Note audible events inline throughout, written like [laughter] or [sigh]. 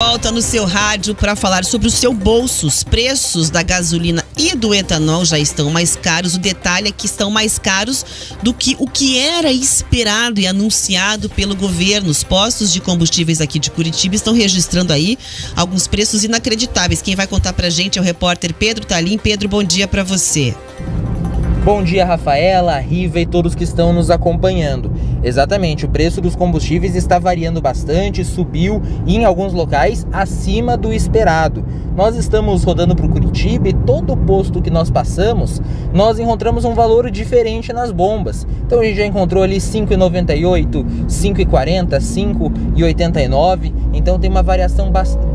Volta no seu rádio para falar sobre o seu bolso. Os preços da gasolina e do etanol já estão mais caros. O detalhe é que estão mais caros do que o que era esperado e anunciado pelo governo. Os postos de combustíveis aqui de Curitiba estão registrando aí alguns preços inacreditáveis. Quem vai contar pra gente é o repórter Pedro Talim. Pedro, bom dia para você. Bom dia, Rafaela, Riva e todos que estão nos acompanhando. Exatamente, o preço dos combustíveis está variando bastante, subiu em alguns locais acima do esperado. Nós estamos rodando para o Curitiba e todo posto que nós passamos, nós encontramos um valor diferente nas bombas. Então a gente já encontrou ali 5,98, 5,40, 5,89. Então tem uma variação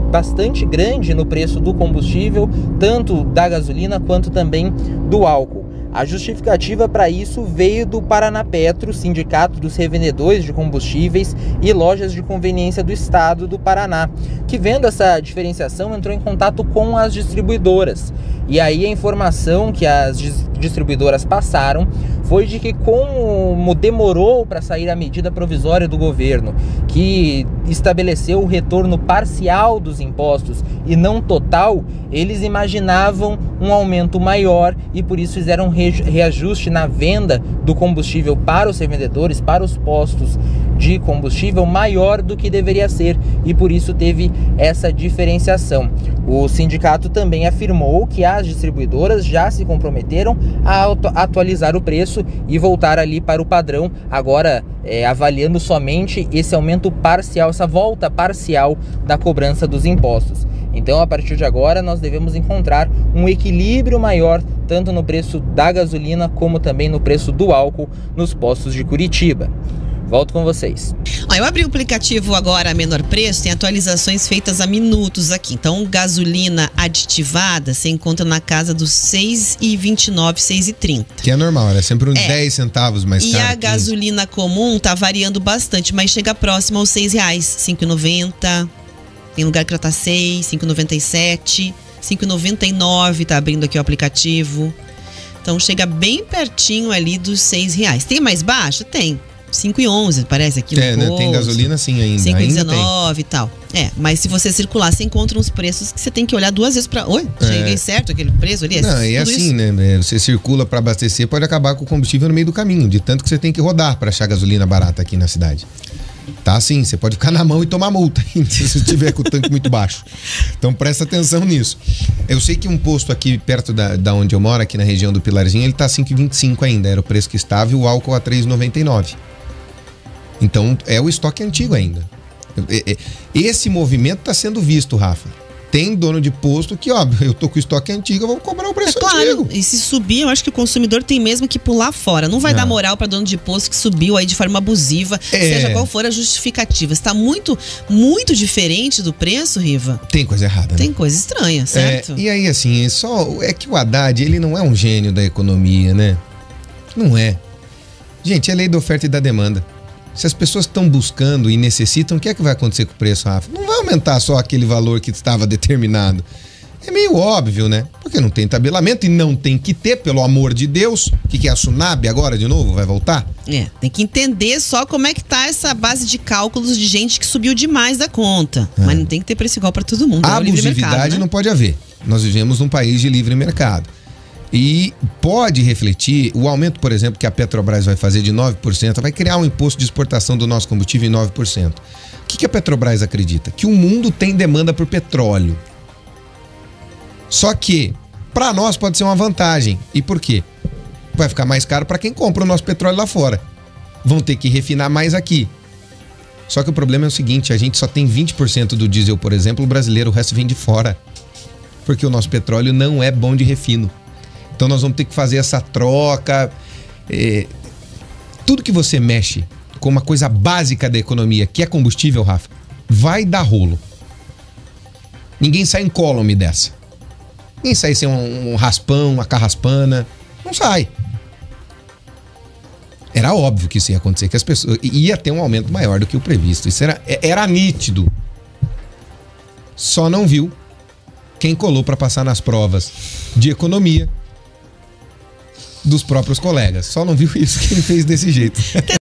bastante grande no preço do combustível, tanto da gasolina quanto também do álcool. A justificativa para isso veio do Paranapetro, Sindicato dos Revendedores de Combustíveis e Lojas de Conveniência do Estado do Paraná, que vendo essa diferenciação entrou em contato com as distribuidoras. E aí a informação que as distribuidoras passaram foi de que como demorou para sair a medida provisória do governo, que estabeleceu o retorno parcial dos impostos e não total, eles imaginavam um aumento maior e por isso fizeram reajuste na venda do combustível para os revendedores, para os postos de combustível maior do que deveria ser e por isso teve essa diferenciação. O sindicato também afirmou que as distribuidoras já se comprometeram a atualizar o preço e voltar ali para o padrão, agora é, avaliando somente esse aumento parcial, essa volta parcial da cobrança dos impostos. Então, a partir de agora, nós devemos encontrar um equilíbrio maior tanto no preço da gasolina como também no preço do álcool nos postos de Curitiba. Volto com vocês. Ó, eu abri o aplicativo agora a menor preço, tem atualizações feitas a minutos aqui. Então, gasolina aditivada você encontra na casa dos 6,29, 6,30. Que é normal, é sempre uns é. 10 centavos mais caro. E a gasolina comum tá variando bastante, mas chega próximo aos 6 reais, 5,90. Tem lugar que já tá 6, 5,97, 5,99 tá abrindo aqui o aplicativo. Então chega bem pertinho ali dos 6 reais. Tem mais baixo? Tem. 5 e 11, parece aqui é, no né? Tem gasolina sim ainda. 5 e 19 e tal. É, mas se você circular, você encontra uns preços que você tem que olhar duas vezes para. Oi, é. cheguei certo aquele preço ali? É Não, é assim, isso? né? Você circula para abastecer, pode acabar com o combustível no meio do caminho, de tanto que você tem que rodar para achar gasolina barata aqui na cidade. Tá assim, você pode ficar [laughs] na mão e tomar multa [laughs] se tiver com o tanque muito baixo. Então presta atenção nisso. Eu sei que um posto aqui perto da, da onde eu moro, aqui na região do Pilarzinho, ele tá 5,25 ainda, era o preço que estava e o álcool a 3,99. Então é o estoque antigo ainda. Esse movimento está sendo visto, Rafa. Tem dono de posto que, ó, [laughs] eu tô com o estoque antigo, eu vou cobrar o preço é claro, antigo. E se subir, eu acho que o consumidor tem mesmo que pular fora. Não vai é. dar moral para dono de posto que subiu aí de forma abusiva, é. seja qual for a justificativa. Está muito, muito diferente do preço, Riva. Tem coisa errada. Tem né? coisa estranha, certo? É, e aí, assim, só é que o Haddad, ele não é um gênio da economia, né? Não é. Gente, é lei da oferta e da demanda. Se as pessoas estão buscando e necessitam, o que é que vai acontecer com o preço, Rafa? Não vai aumentar só aquele valor que estava determinado. É meio óbvio, né? Porque não tem tabelamento e não tem que ter, pelo amor de Deus. O que, que é a Sunab agora de novo? Vai voltar? É, tem que entender só como é que tá essa base de cálculos de gente que subiu demais da conta. É. Mas não tem que ter preço igual para todo mundo. A é abusividade mercado, né? não pode haver. Nós vivemos num país de livre mercado. E pode refletir o aumento, por exemplo, que a Petrobras vai fazer de 9%, vai criar um imposto de exportação do nosso combustível em 9%. O que a Petrobras acredita? Que o mundo tem demanda por petróleo. Só que, para nós, pode ser uma vantagem. E por quê? Vai ficar mais caro para quem compra o nosso petróleo lá fora. Vão ter que refinar mais aqui. Só que o problema é o seguinte: a gente só tem 20% do diesel, por exemplo, o brasileiro, o resto vem de fora. Porque o nosso petróleo não é bom de refino. Então nós vamos ter que fazer essa troca. É, tudo que você mexe com uma coisa básica da economia, que é combustível, Rafa, vai dar rolo. Ninguém sai incólume dessa. Ninguém sai sem um, um raspão, uma carraspana. Não sai. Era óbvio que isso ia acontecer, que as pessoas ia ter um aumento maior do que o previsto. Isso era, é, era nítido. Só não viu quem colou para passar nas provas de economia dos próprios colegas. Só não viu isso que ele fez desse jeito. [laughs]